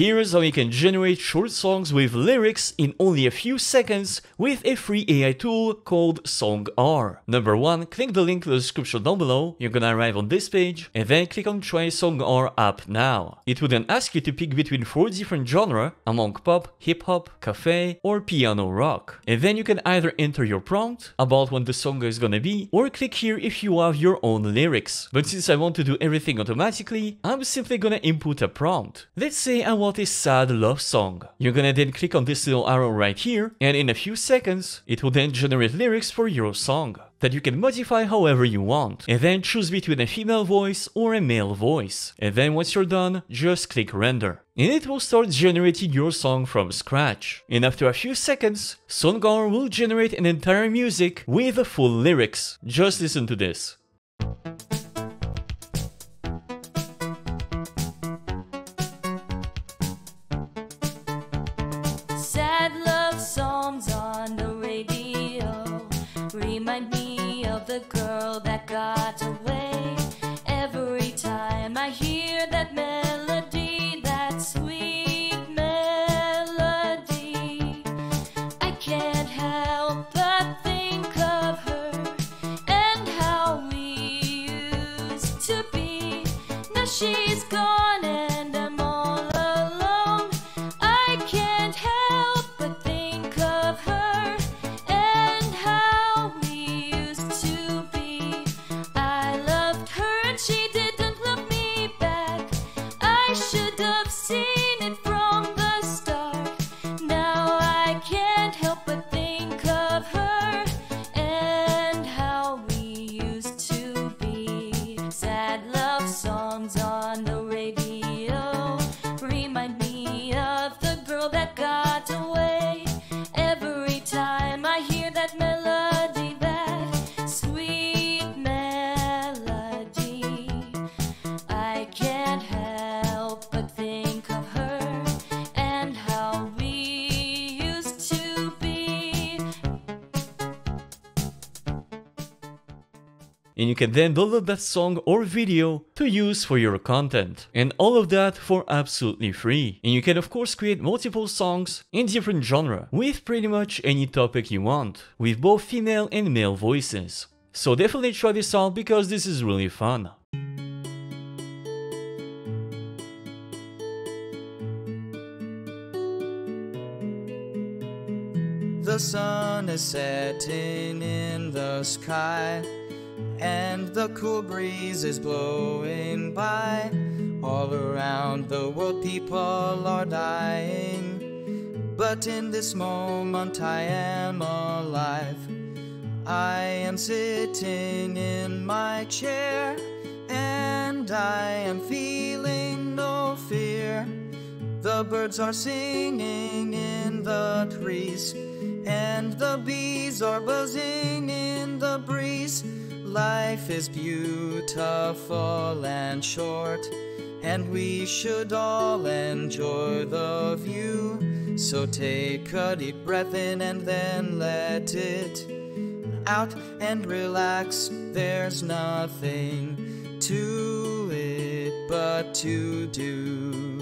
Here's how you can generate short songs with lyrics in only a few seconds with a free AI tool called SongR. Number 1, click the link in the description down below, you're gonna arrive on this page, and then click on try SongR app now. It will then ask you to pick between 4 different genres, among pop, hip-hop, cafe, or piano rock. And then you can either enter your prompt about what the song is gonna be, or click here if you have your own lyrics. But since I want to do everything automatically, I'm simply gonna input a prompt. Let's say I want a sad love song. You're gonna then click on this little arrow right here, and in a few seconds, it will then generate lyrics for your song that you can modify however you want, and then choose between a female voice or a male voice. And then once you're done, just click render. And it will start generating your song from scratch. And after a few seconds, SongR will generate an entire music with the full lyrics. Just listen to this. Of the girl that got away. Every time I hear that melody, that sweet melody, I can't help but think of her and how we used to be. Now she's gone she didn't love me back. I should have seen it from the start. Now I can't help but think of her and how we used to be. Sad and you can then download that song or video to use for your content. And all of that for absolutely free. And you can of course create multiple songs in different genre with pretty much any topic you want, with both female and male voices. So definitely try this out because this is really fun. The sun is setting in the sky, and the cool breeze is blowing by. All around the world, people are dying. But in this moment, I am alive. I am sitting in my chair, and I am feeling no fear. The birds are singing in the trees, and the bees are buzzing in the breeze. Life is beautiful and short, and we should all enjoy the view. So take a deep breath in and then let it out and relax. There's nothing to it but to do.